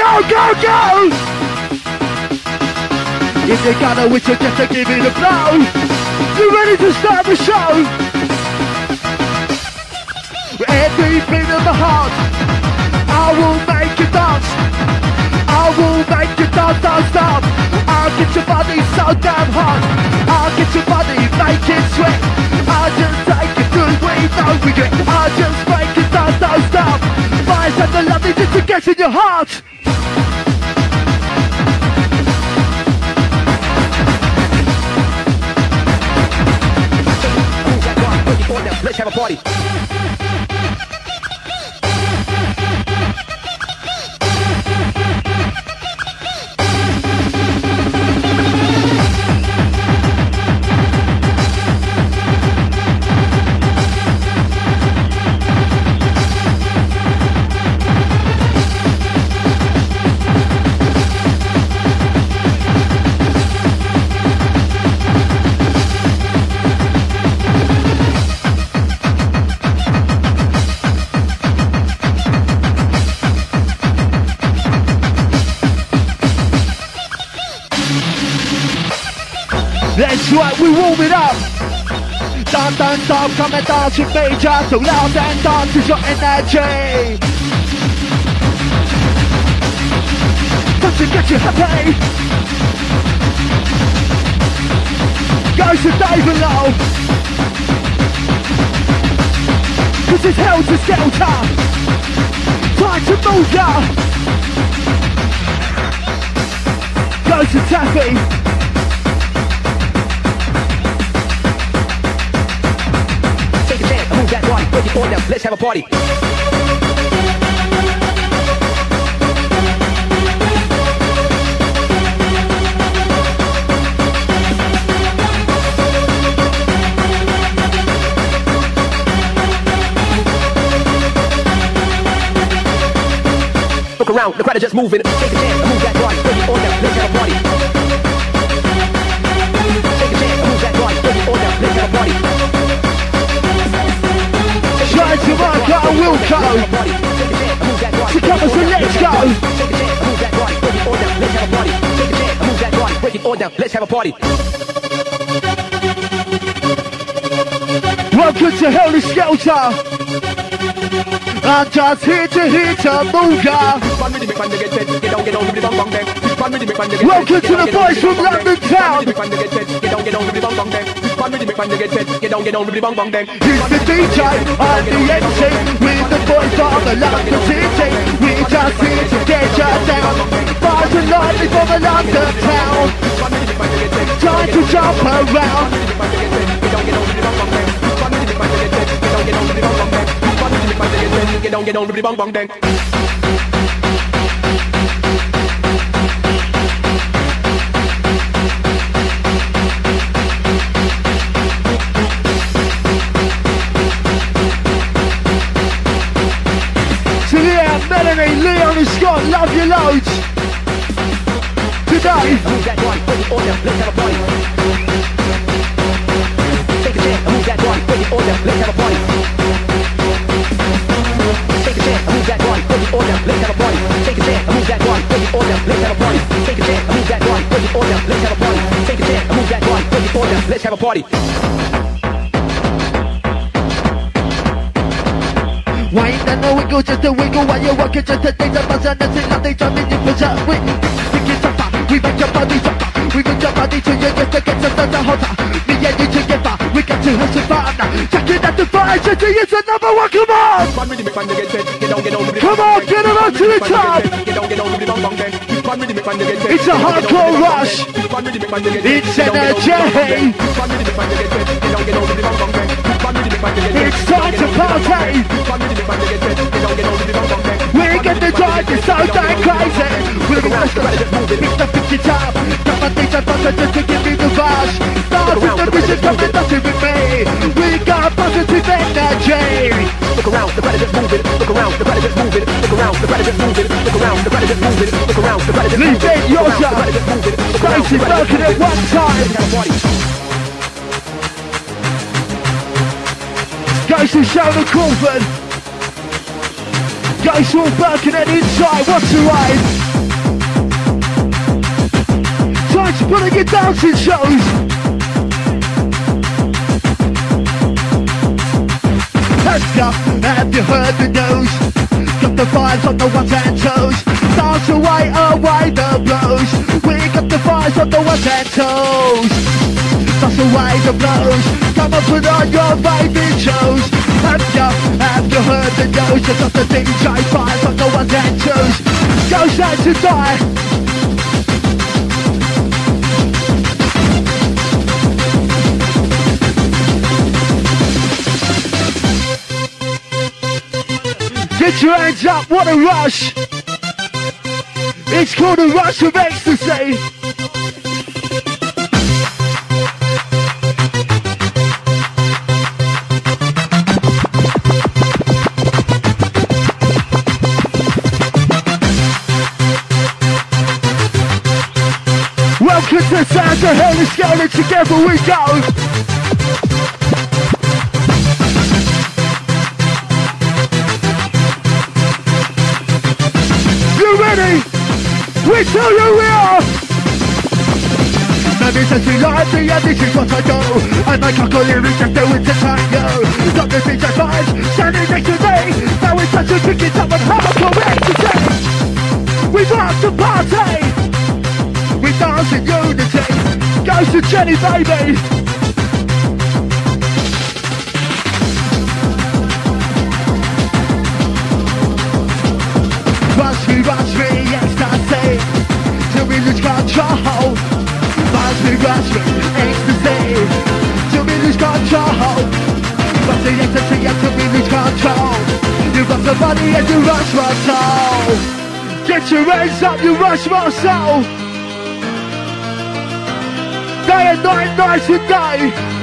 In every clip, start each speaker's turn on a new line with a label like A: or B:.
A: go, go, go. If you got a whistle just to give it a blow. You ready to start the show? Every beat of the heart, I will make you dance. I will make you dance, don't stop. I'll get your body so damn hot. I'll get your body make it sweat. I'll just take you through with no regret. I'll just make it don't stop. Fire and the lovely just to get in your heart. Have a party. Dun dun, come and dance with me, just so loud and dance with your energy. Don't you get you happy? Go to David Low. Cause it's Helter Skelter. Time to move ya. Go to Taffy. Break it on them. Let's have a party. Look around, the crowd is just moving. Take a chance, move that body, break it on them. Let's have a party. Take a chance, move that body, break it on them. Let's have a party. Try to mark out a Wilco. To come and say, let's go. Break it all down, let's have a party. Welcome to Helter Skelter. I'm just here to hit a mooga. Welcome to the boys from London town. He's the DJ and the MC with the boys of the London city. We're just here to get you down. Bars and lively from the London town. Time to jump around get down, get down, bang bang bang. Love you loads. Today. Move that put let's have a party. Take a move that put let's have a party. a. Take a move that down, let's have a party. Take a move that down, let's have a party. Take a move that down, let's have a party. Wine and a wiggle, just a wiggle while you're walking, just a taste of buzz and a sing, nothing jumping in for we make it jump up, we make your body jump up, we make your Everybody to you just to get some thunder hotter. Me and you together, we get to have some fun. Checking out the fire, just it's a number one, come on! Come on, get it up to the top! It's a hardcore rush! It's energy! It's time to party! We get the drive, it's so damn crazy! We're gonna pick the it up! Come on, DJ Buster just to give me the rush! Stars in the vision, come and dance it with me! We got positive energy!
B: Look around, the predator's moving. Look around, the predator's moving. Look around, the predator's moving. Look around, the predator's moving. Look around, the predator's moving.
A: Leave it, Yosha! Stacy working at one time! Goes to Sheldon Crawford! Goes to Birkenhead inside, what's the ride? Time to put on your dancing shows! Let's go, have you heard the news? Got the vibes on the ones and twos Dance away, away the blues We got the vibes on the ones and twos Dance away the blues Come and put on your baby shoes Have you, have you heard the news? You got the DJ vibes on the ones and twos Go sad to die Get your hands up, what a rush! It's called a rush of ecstasy! Welcome to Sounds of Hell, and together we go! Tell you are! Maybe since we like the end, this is what I do. I make a lyrics just do it to tango Got the DJ vibes standing next to me Now it's time to pick it up and have a correct today. We rock the party. We dance in unity. Goes to Jenny baby. Rush me, rush me, ecstasy Till we lose control me, ecstasy Till we lose control Rush me, ecstasy until we lose control You rush the body and you rush my soul. Get your hands up, you rush my soul. Day and night, night and day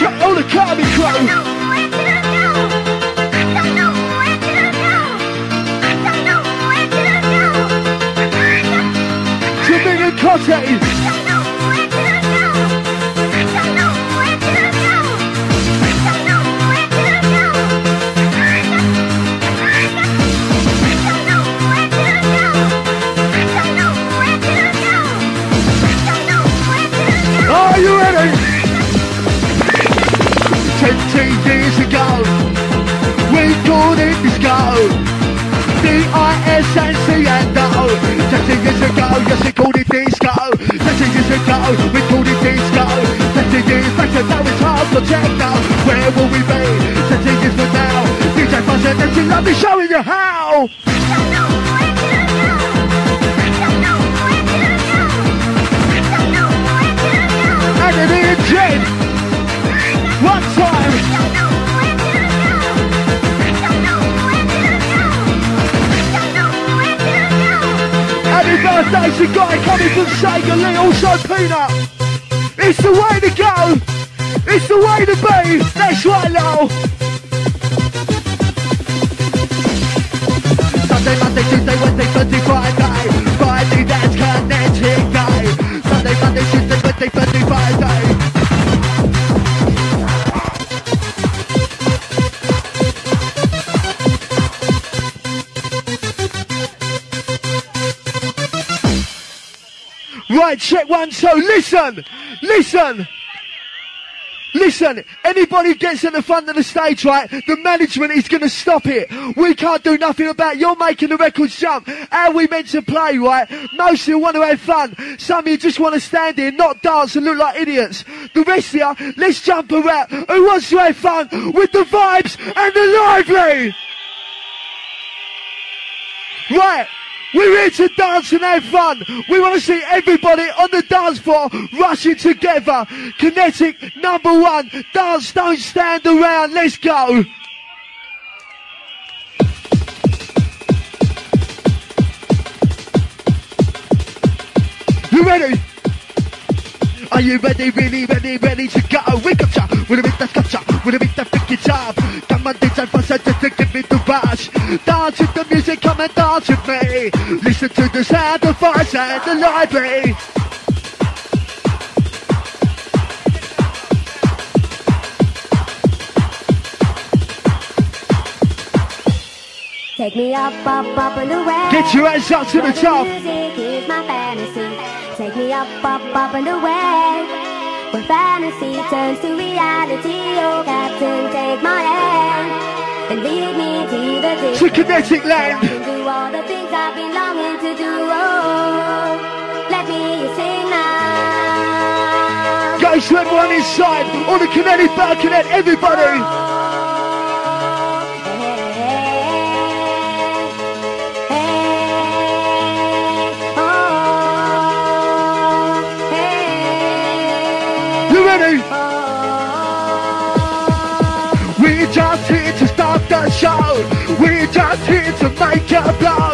A: The, all the Carmi crew Jimmy 17 years ago We called it disco D-I-S-N-C-N-O 17 years ago, yes we called it disco 17 years ago, we called it disco 17 years later, now it's hard to techno Where will we be? 17 years from now DJ Fuzz and MC Love me showing you how. And it is Jed. Happy birthday to Guy coming from Sega Lee, also Peanut. It's the way to go. It's the way to be. That's right, now. Sunday, Monday, Tuesday, Wednesday, Thursday, Friday. Friday, that's kinetic day. Sunday, Monday, Tuesday, Wednesday, Thursday, Friday. Right, check one, two, listen, listen, Listen, anybody gets at the front of the stage, right, the management is going to stop it. We can't do nothing about it. You're making the records jump. How we meant to play, right? Most of you want to have fun. Some of you just want to stand here, not dance and look like idiots. The rest of you, let's jump around. Who wants to have fun with the vibes and the lively? Right. We're here to dance and have fun. We want to see everybody on the dance floor rushing together. Kinetic number one. Dance, don't stand around. Let's go. You ready? Are you ready, really ready, ready to go? We got ya, with a bit that gotcha, with a bit that it up. Come on, DJ Fassa, just to give me the rush. Dance with the music, come and dance with me. Listen to the sound of voice and the library.
C: Take me up, up, up and away.
A: Get your hands up to the top.
C: Music is my fantasy. Take me up, up, up and away. When fantasy turns to reality, oh Captain, take my hand and lead me to the
A: To kinetic land.
C: can do all the things I've been longing to do. Oh, let me sing now.
A: To everyone inside. All the kinetic, bad kinetic, everybody. You to make a blow.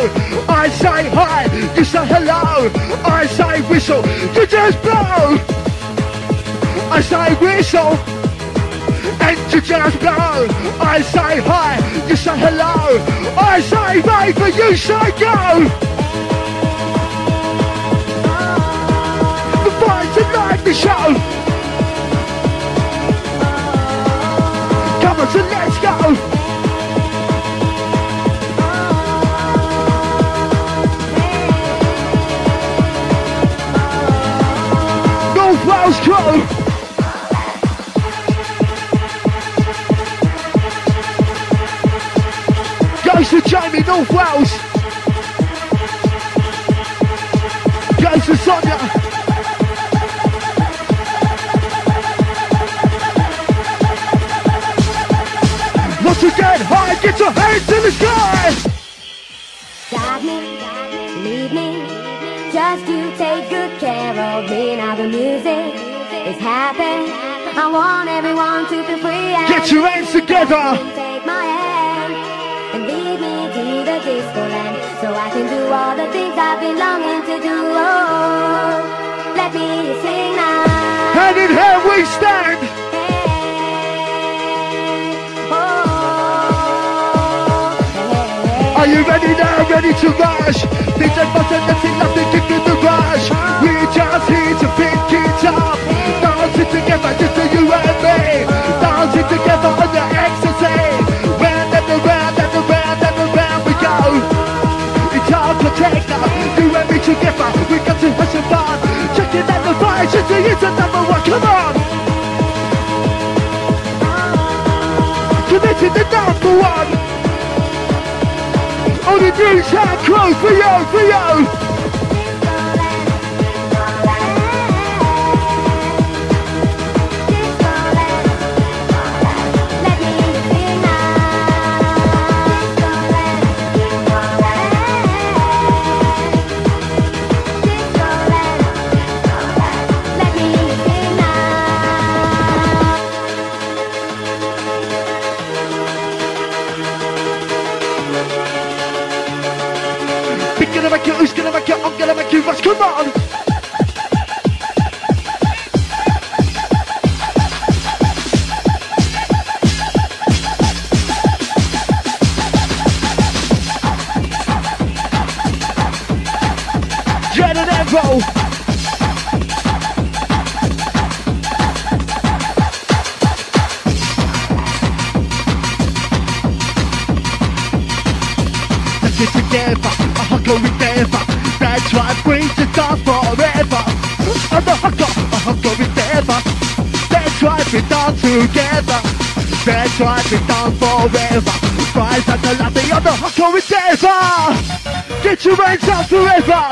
A: I say hi, you say hello. I say whistle, you just blow. I say whistle, and you just blow. I say hi, you say hello. I say rave, but you say go. The live the show. Come on, so let's go. North Wales. Goes to Sonia. Once again, high, get your hands in the sky.
C: Guide me, lead me, just you take good care of me. Now the music is happy. I want everyone to feel free.
A: Get your hands together.
C: Disco land, so I can do all the things I've been longing to do. Oh, let me sing now.
A: Hand in hand we stand. Oh. Are you ready now? Ready to rush? DJ Button, let's sing nothing, give me together, we got to have some fun. Checking out the just the it's a number one. Come on. Committed the number one. On the new sound crew for you, for you. Your hands up forever.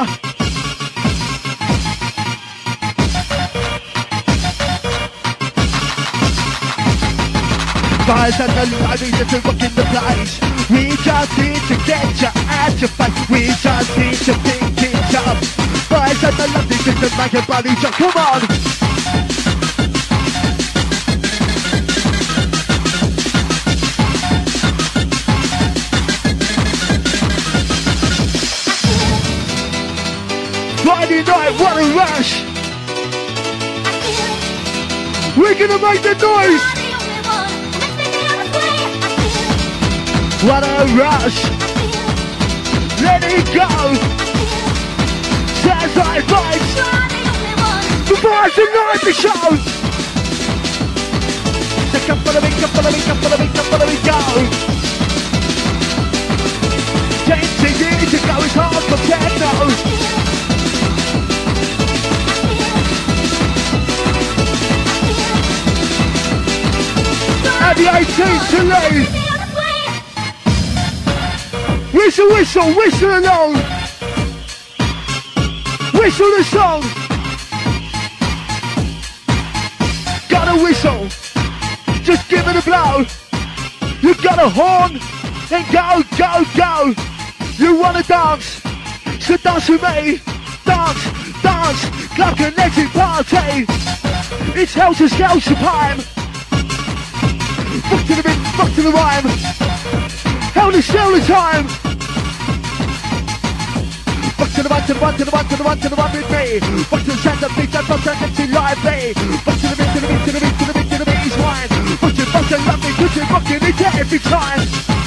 A: Rise at the lobby just to rock in the place. We just need to get you out your face. We just need to pick it up. Rise at the lobby just to make your body jump. Come on. Night, what a rush! We're gonna make the noise! What a rush! Let it go! Satisfied vibes! The boys tonight the show! The 18th to leave! Whistle, whistle, whistle along! Whistle the song! Got a whistle! Just give it a blow! You got a horn! Then go, go, go! You wanna dance? So dance with me! Dance, dance, like an exit party! It's Helter Skelter time! Fuck to the beat, fuck to the rhyme! Hell the shell the time! Fuck to the one, to the one, to the one, to the one, to the one with me. Fuck to the sound of beat, that's not empty lively. Fuck to the beat, to the beat, to the beat, to the beat, to the beat, is wine. Fuck you, fuck you, love me, put you fucking into every time.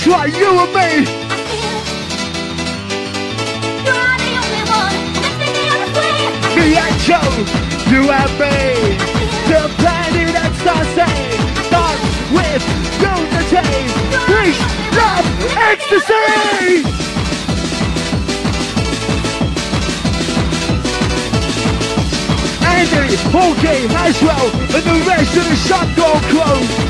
A: That's right, you and me. Me and Joe, you and me. The planet that starts saying, dance with unity. Peace, love, ecstasy. Andy, Hawkey, Haswell, and the rest of the shotgun crew.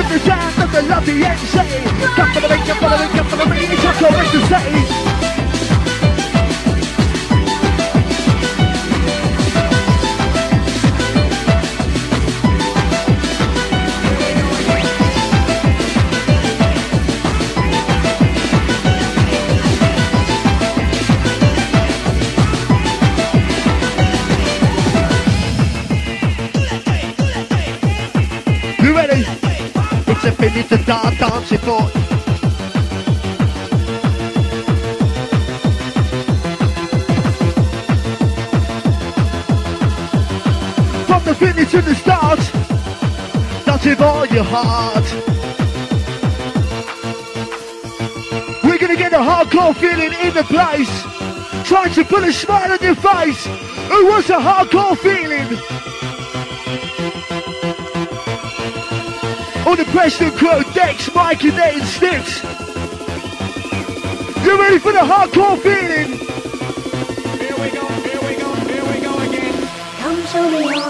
A: To the sound of the lovely MC. Come for the beat, come for the beat, come for the beat. It's what to say. Finish to start dancing for. From the finish to the start, dance with all your heart. We're gonna get a hardcore feeling in the place. Trying to put a smile on your face. Who wants a hardcore feeling? On the Preston Crow decks, Mike and Nate and Sticks. You ready for the hardcore feeling?
D: Here we go, here we go, here we go again.
C: Come show me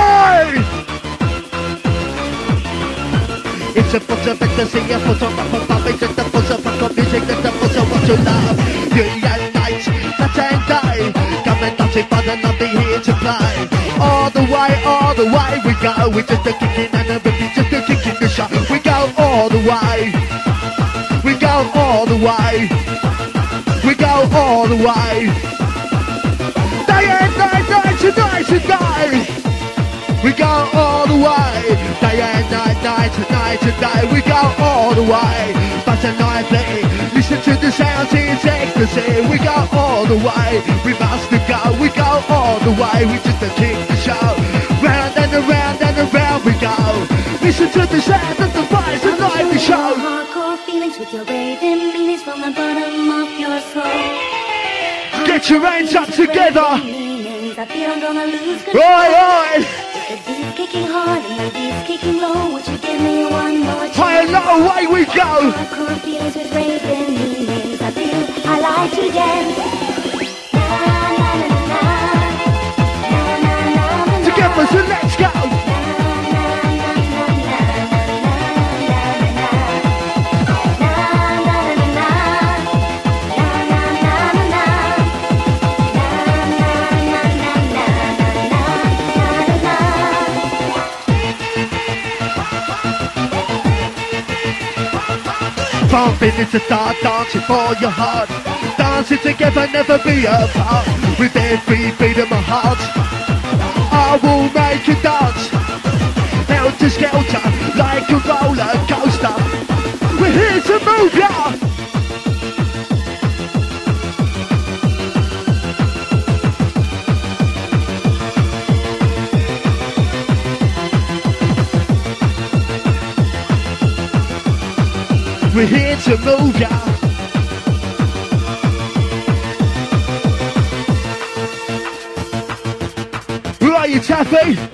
A: a puppet, just a bunch of fuck music, just a bunch of what you love. You and night, that's and die. But I'm not here to play. All the way, all the way we go. We just a kicking and a ripping, just a kicking the shot. We go all the way. We go all the way. We go all the way. Day and night to night to night. We go all the way. Day night to. We go all the way. But tonight. Listen to the sounds, it's ecstasy. We go all the way. We must go. We go all the way. We just kick the show. Round and around and around we go. Listen to the sound of the vibes and live the show.
C: Hardcore feelings with your raving meanings from the bottom of your soul.
A: Get your hands up together.
C: Meanings, I feel I'm gonna lose control.
A: Right, right.
C: The beat's kicking hard and the beat's kicking low. Would you
A: High and low, away we go.
C: Feelings with raving. I feel I like to dance.
A: Together, so let's go. Pumping is to start dancing for your heart. Dancing together, never be apart. With every beat of my heart, I will make you dance. Helter skelter, like a roller coaster. We're here to move ya. We're here to move ya. Right, you tappy?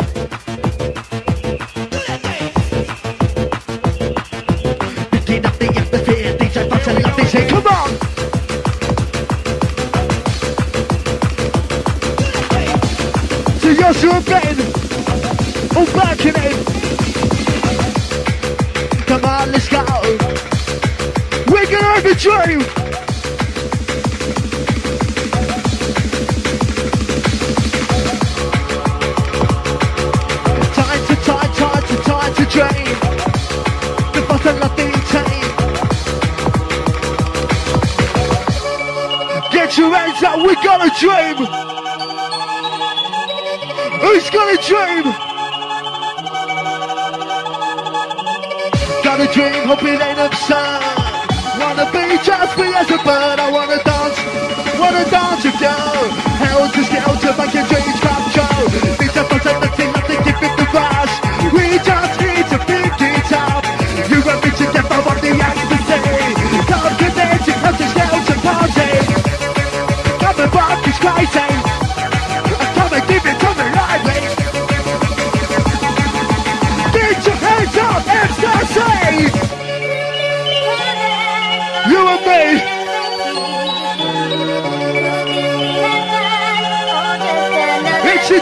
A: Who's got a dream? Got a dream, hope it ain't absurd. Wanna be just me as a bird, I wanna dance, wanna dance with you. Helter Skelter, make your dreams come true. Need to find nothing, nothing, give it the rush. We just need to pick it up. You and me together on the ecstasy. Come connecting, come to skelter party. Come and rock is crazy.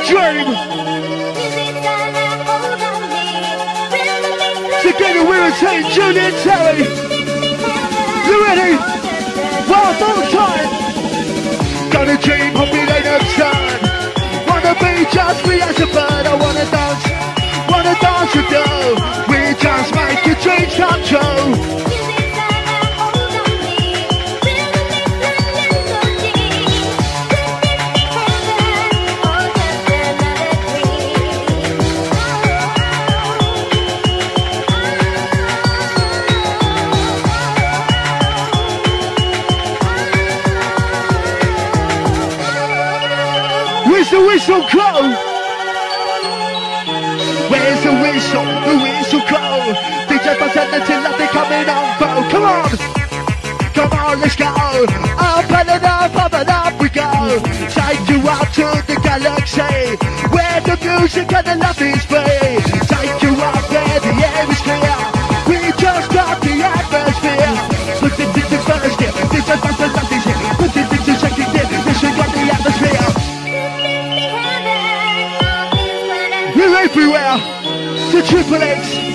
A: Dream. Together we're a team, Julie and Terry. You ready? One more time. Got a dream, hope it ain't absurd. Wanna be just me as a bird, I wanna dance. Wanna dance with you. We just make your dreams come true. eternity, nothing coming on vote. Come on, come on, let's go. Up and up, up and up we go. Take you out to the galaxy, where the music and the love is free. Take you out where the air is clear. We just got the atmosphere. Put it into first gear, this is first and nothing's here. Put it into second gear, this is got the atmosphere. We're everywhere, the triple X.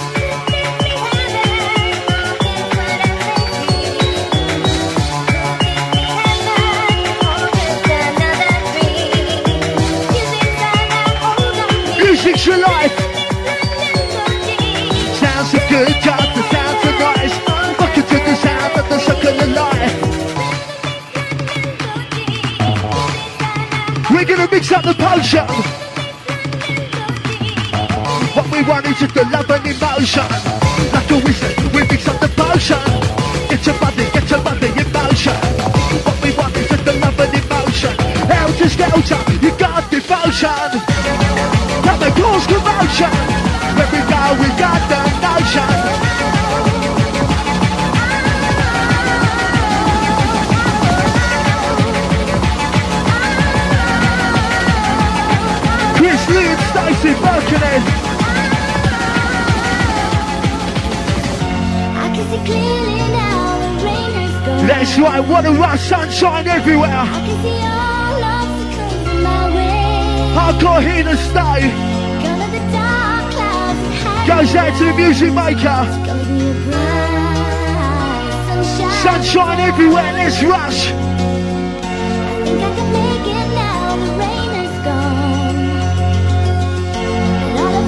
A: life. We're gonna mix up the potion. What we want is just the love and emotion. Like a wizard, we mix up the potion. Get your body, get your body in motion. What we want is just the love and emotion. Helter skelter, you got devotion. Come and cause commotion. Where we go, we got the notion. Stacey Birkenhead. That's right, what a rush, sunshine everywhere. I can see all love that comes my way. Hardcore here to stay. Goes out to the music maker. Sunshine everywhere, let's rush.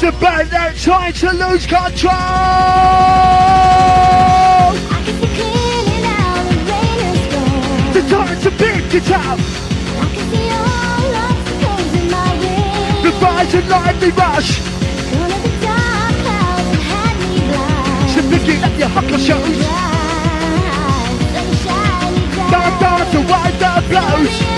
A: It's about that time to lose control.
C: I can see clearly the rain is gone.
A: The time to pick it up.
C: I can see all obstacles in my way.
A: The rise and lively rush.
C: Gone are the dark clouds that had me blind.
A: So picking up your huckle shows.
C: Bright, sunshiny day.
A: Down, down to wide the blows.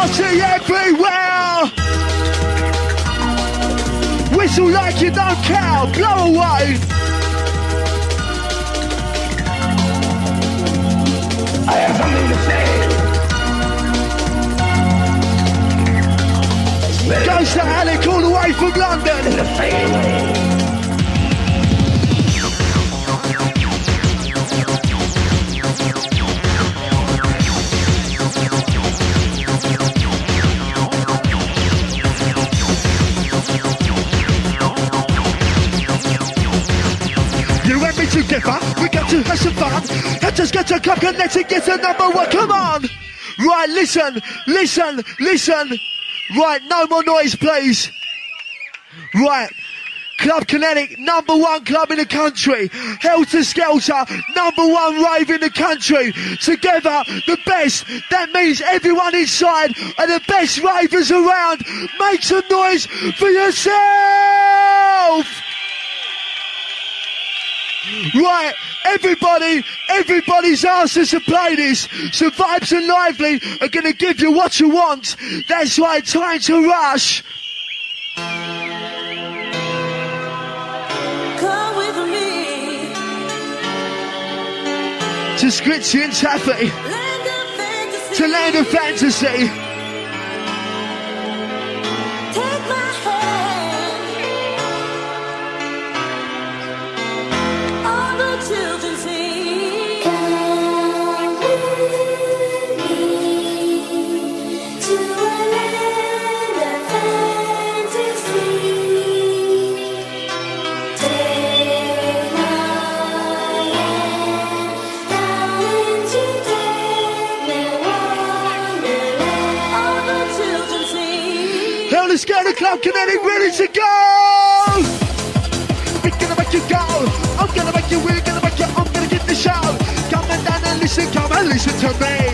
A: party everywhere. Whistle like you don't care. Blow away.
B: I have something to say.
A: Goes to Alec all the way from London.
B: To
A: have some fun. Let's just get your and let's get a number one. Come on. Right, listen, listen, listen. Right, no more noise, please. Right. Club Kinetic, number one club in the country. Helter Skelter, number one rave in the country. Together, the best. That means everyone inside are the best ravers around. Make some noise for yourself! Right, everybody, everybody's asked us to play this. So Vibes and Livelee are gonna give you what you want. That's right, time to rush.
E: Come with me,
A: To Scritchy and Taffy,
E: land of
A: to Land of Fantasy. Go to Club Kinetic, ready to go! We're gonna make you go. I'm gonna make you, we're gonna make you, I'm gonna get the show. Come on down and listen, come and listen to me.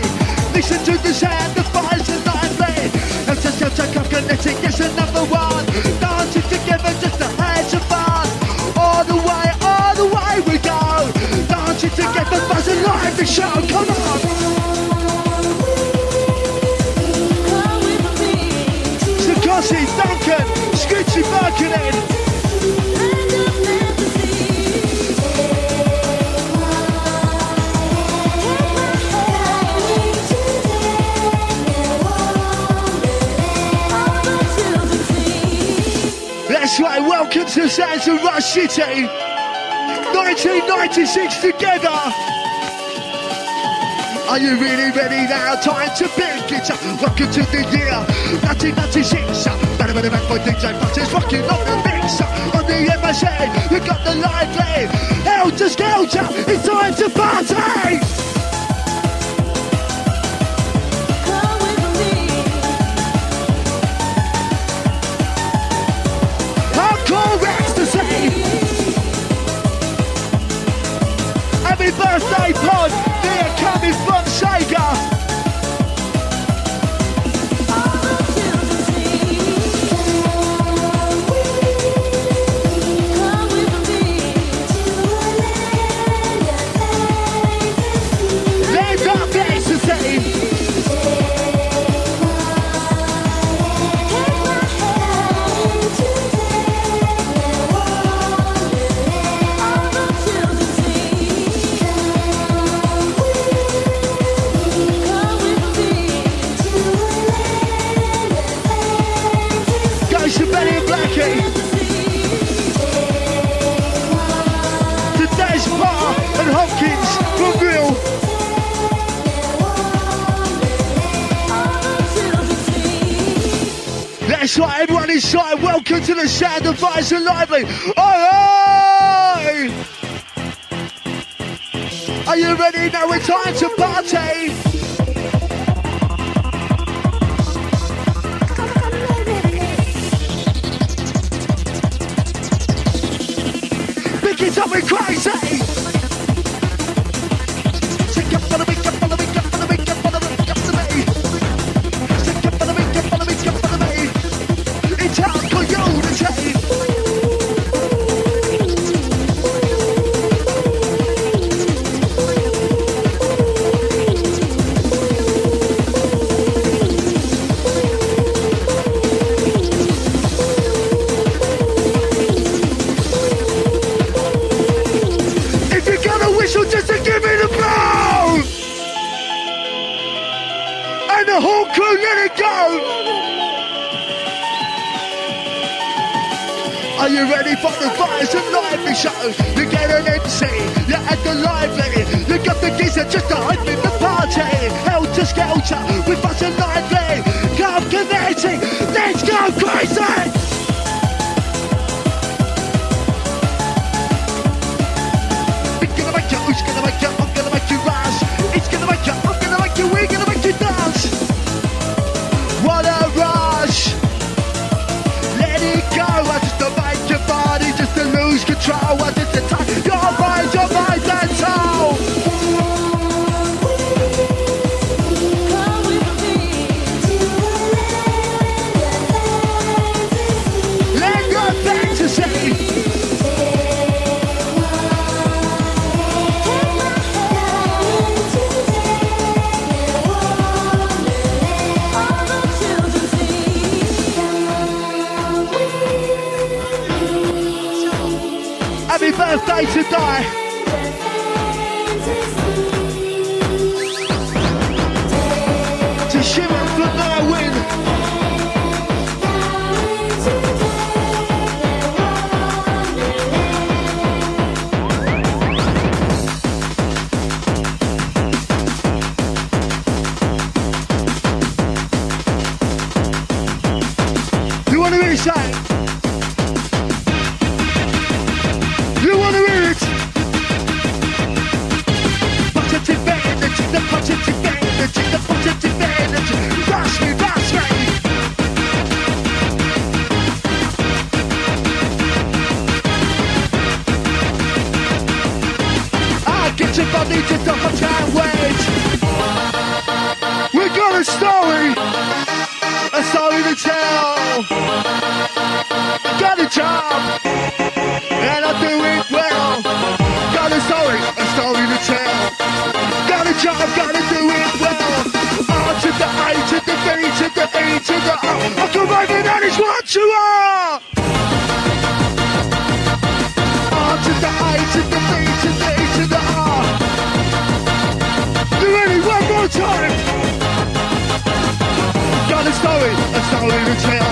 A: Listen to the sound, the fires and Livelee. And just go to Club Kinetic, it's a number one. Dancing together just to have some fun. All the way, all the way we go. Dancing together, buzzing live the show, come on. Sakossi, Duncan, Scoochie
E: sing.
A: That's right, welcome to Sands of Rush City. 1996 together. Are you really ready now? Time to pick it up. Welcome to the year 1996. Better, better, back for DJ Fox's rocking on the mix. On the MSA, you got the Livelee. Helter Skelter, it's time to party. Let's go crazy. I can make it and it's what you are! R to the I, to the B to the A, to the R. You ready? One more time! Got a story, a story to tell.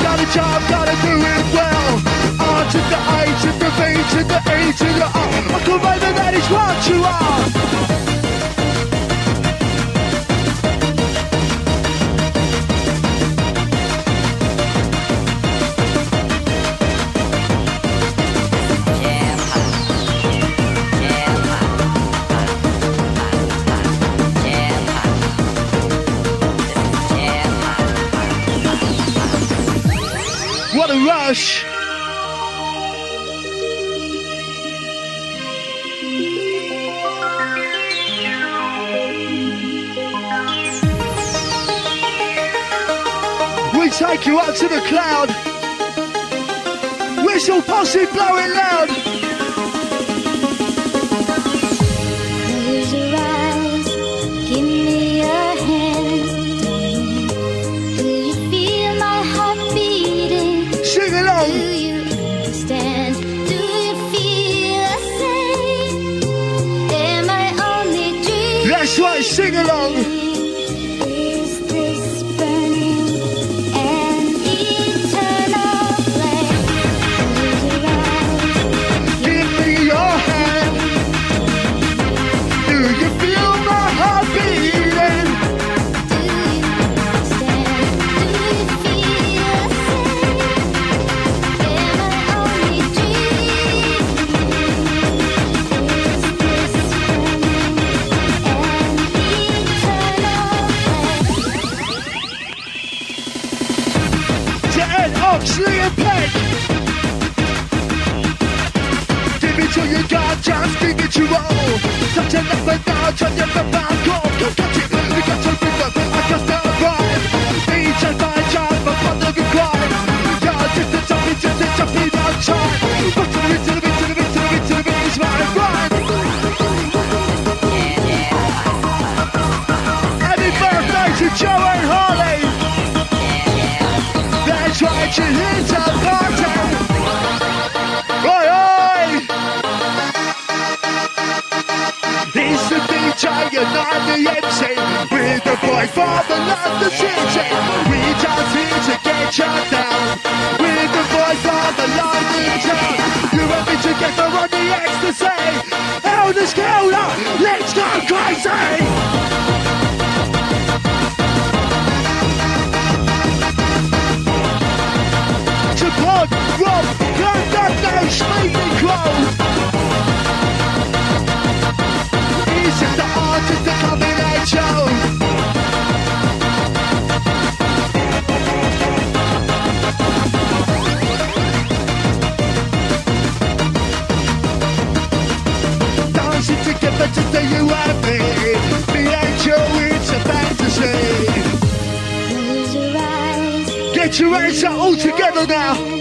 A: Got a job, gotta do it well. R to the I, to the B to the A, to the R. I can make it and it's what you are! rush. We take you up to the cloud. Whistle posse blowing loud. situation all together now.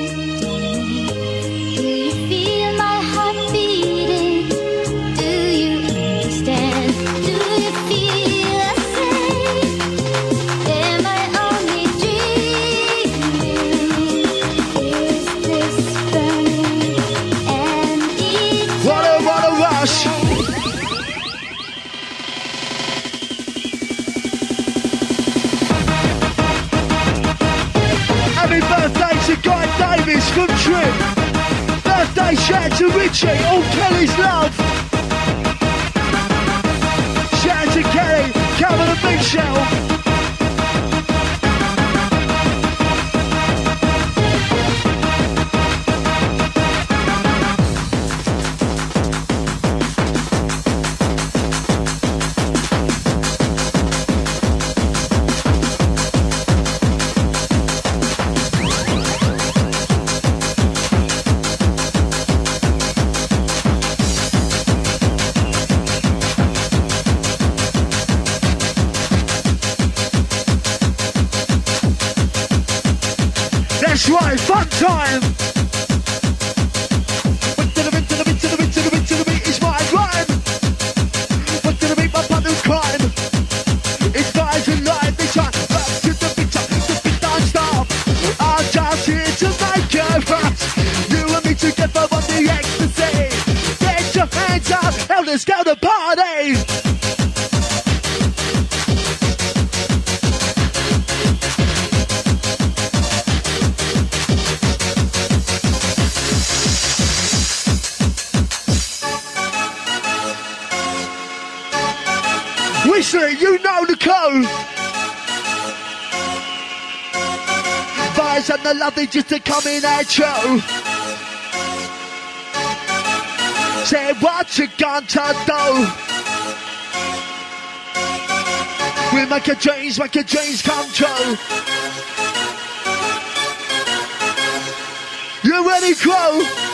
C: shake. You
A: know the code. Vibes and the lovely just to come in at you. Say what you gonna do. We make your dreams, make your dreams come true. You ready, Crow?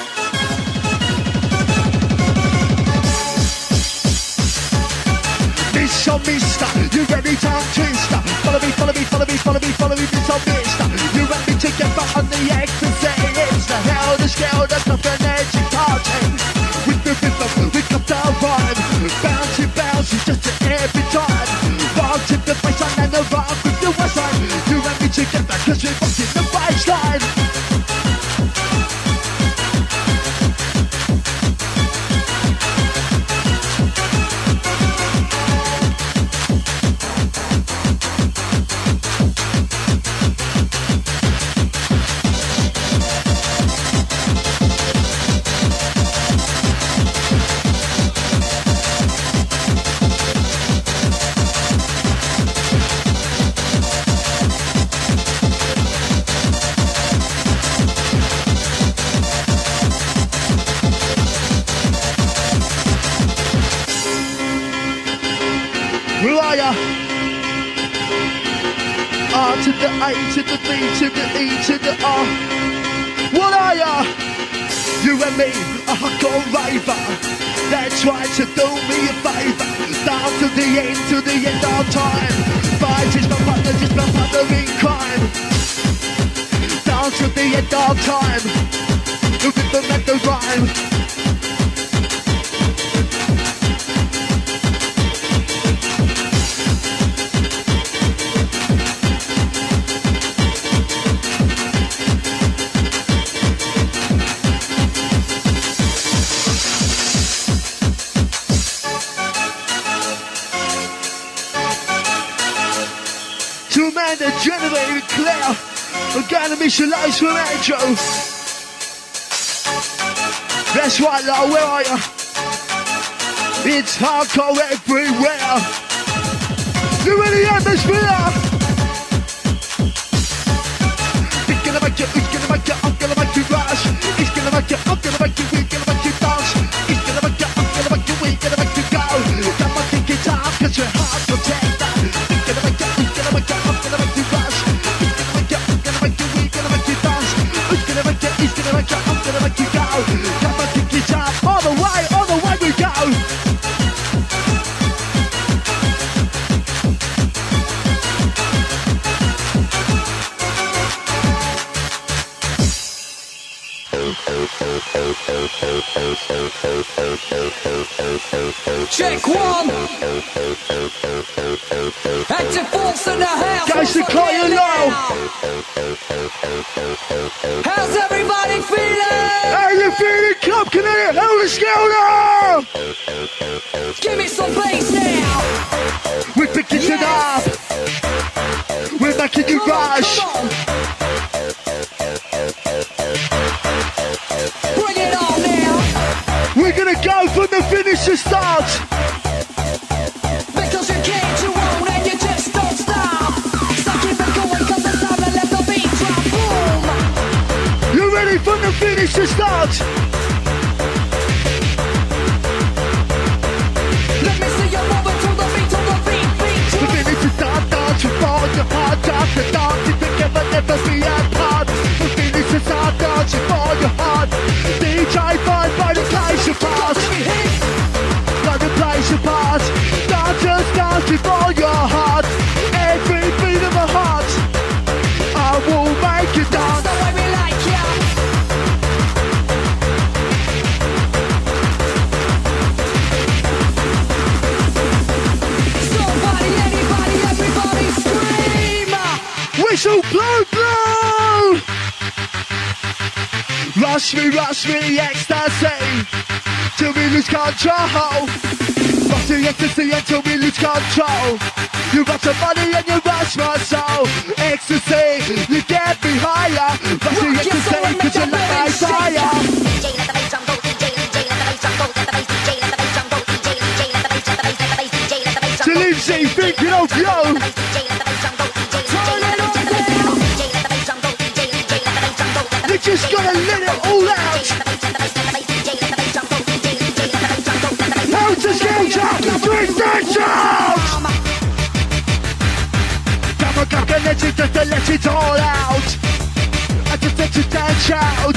A: Miss or mister, you ready tongue twister Follow me, follow me, follow me, follow me, follow me, miss or mister. You and me together on the It's the hell, the scale, the tough energy party. With the rhythm, we come down rhyme Bouncy, bouncy, just to every time. Rock to the bassline and the rock with the west side You and me together cause we're rocking the bassline the E to the R. What are ya? You and me, a hardcore raver. That's right, to do me a favour. Down to the end, to the end of time. Fight is my partner, just my partner in crime. Down to the end of time. The rhythm and the rhyme. Miss your lives from Andrew. That's right, love, where are you? It's hardcore everywhere. You in the atmosphere. It's gonna make you, it's gonna make you, I'm gonna make you rush. It's gonna make you, I'm gonna make you, we're gonna
F: Check one. Active force in the house.
A: Guys, the you now.
F: How's everybody feeling?
A: Hey, you feeling club? Can I hear the scale now?
F: Give me some bass now.
A: We're picking it up. We're making you rush. Ready from the finish to start?
F: Let me see you moving to the beat, to the beat, beat.
A: The finish to start, dance you fall your heart, dance the dance it together, never be apart. The finish to start, dance you fall your. DJ find by the rush, we rush with ecstasy. Till we lose control. Rush the ecstasy until we lose control. You rush your body and you rush my soul. Ecstasy, you get me higher. Rush the ecstasy cause you light my fire
G: DJ let the bass drum go, DJ DJ let the bass drum go, let the bass DJ let the bass drum go, DJ DJ let the bass, let the bass, let the bass DJ let the bass drum go
A: Jalinzi, Big Pinocchio
G: let
A: it, just to let it all out. I just let you dance out.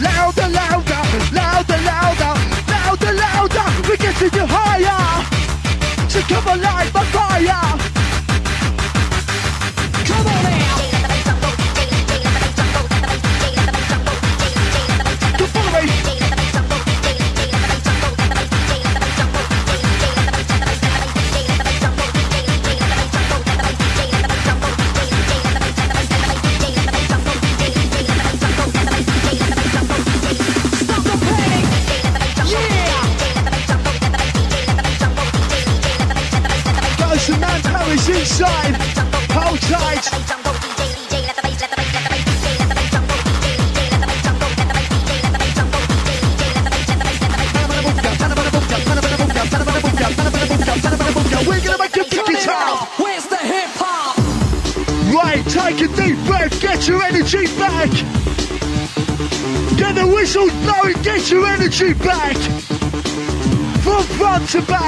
A: Louder, louder, louder, louder, louder, louder. We're getting you higher. So come alive, my fire. sais pas.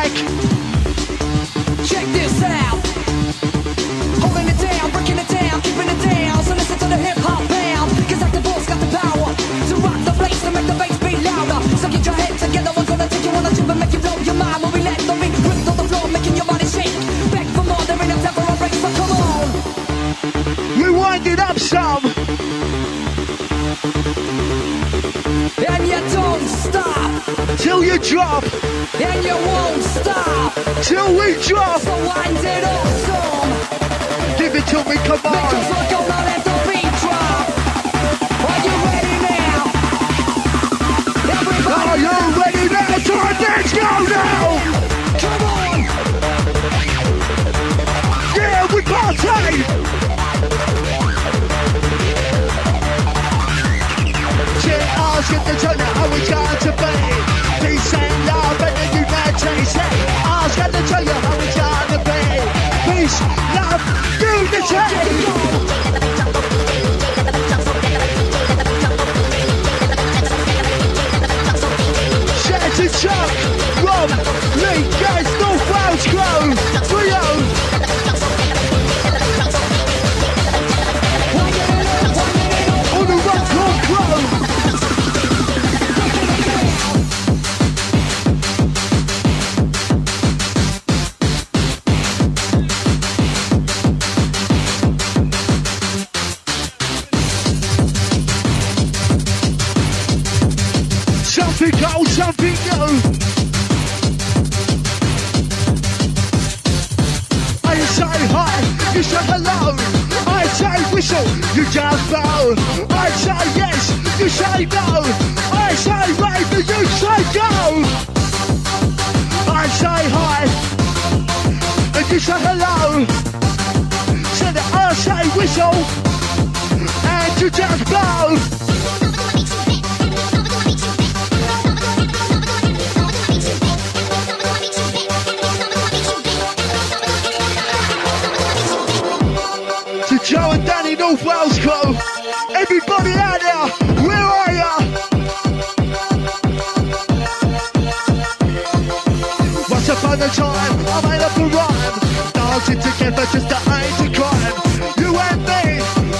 A: if it's just an easy crime. You and me,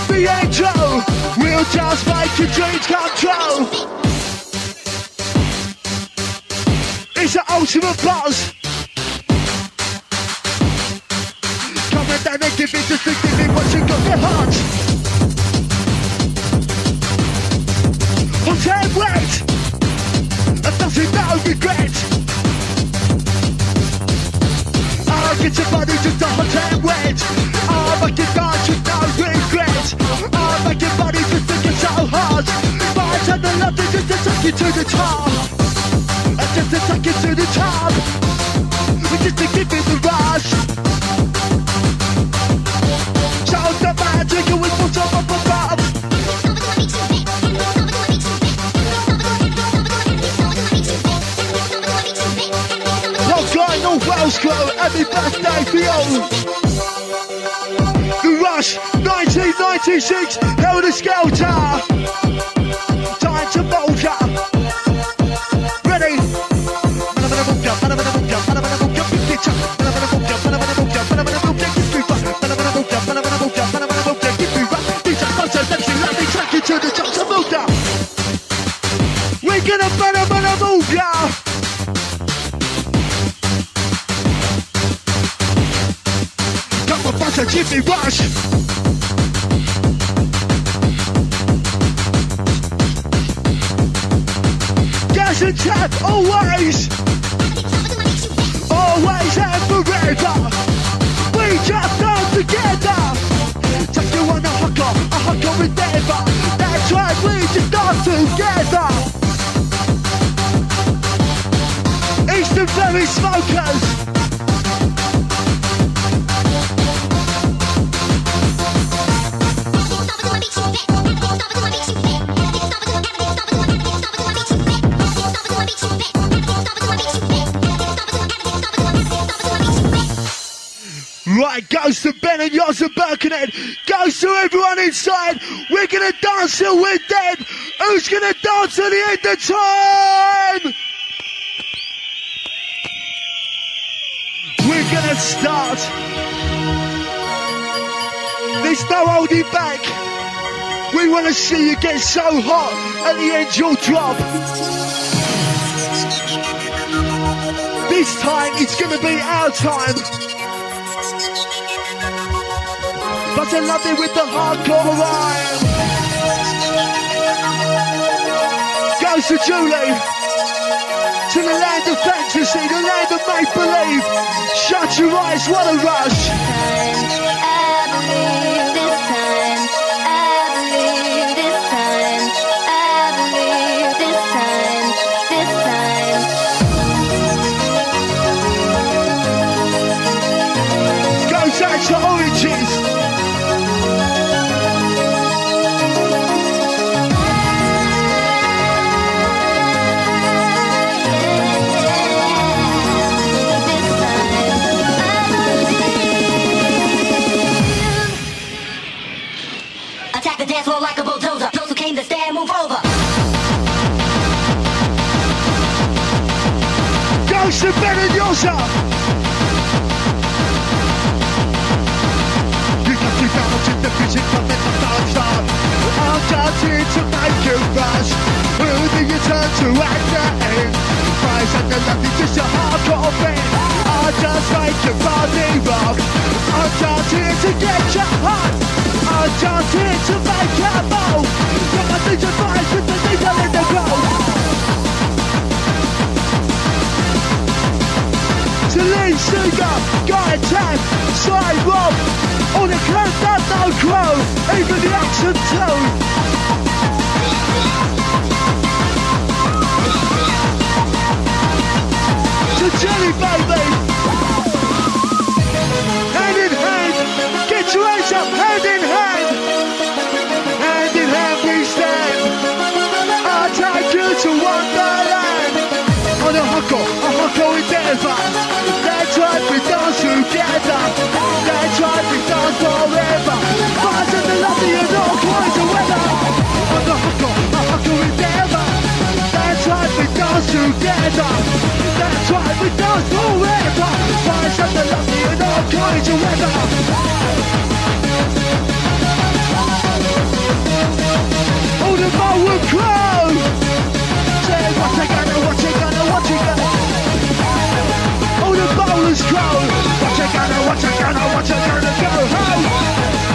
A: the angel, we'll just make your dreams come true. It's the ultimate buzz. Come and then and give me, just give me what you got your heart. Take you to the top. And just to take you to the top. Just to give you the rush. Show the magic and we put up up above. North Wales crew, happy birthday for you. The Rush, 1996, Helter Skelter. Time to Volta. Ready? Smokers. Right, goes to Ben and Yoz and Birkenhead. Goes to everyone inside. We're gonna dance till we're dead. Who's gonna dance to the end of time? We're start. There's no holding back. We wanna see you get so hot at the end you'll drop. This time it's gonna be our time. But I love it with the hardcore rhyme. Goes to Julie. To the land of fantasy, the land of make believe. Shut your eyes, what a rush. I'm here to make you rush. Who do you turn to at the end? And the is just a hardcore band. I just make your body rock. I'm just here to get you hot. I'm just here to make you move. You're my DJ with the needle in the groove. Celine Sugar, Guy Tag, Side Rob, all the clubs that no crow, even the action too. To Jelly Baby, hand in hand, get your hands up, hand in hand, hand in hand we stand. I'll take you to Wonderland on a huckle, a huckle endeavor. That's forever. Fires the lovely and weather. That's we dance together. That's we dance forever. Fires the weather. All the Crow! Say what you gonna, what you gonna, what you gonna The bowlers crow What you gonna, what you gonna, what you gonna go. Home